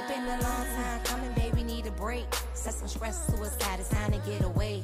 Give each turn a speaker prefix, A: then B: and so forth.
A: It's been a long time coming, baby, need a break. Set some stress to a side. it's time to get away.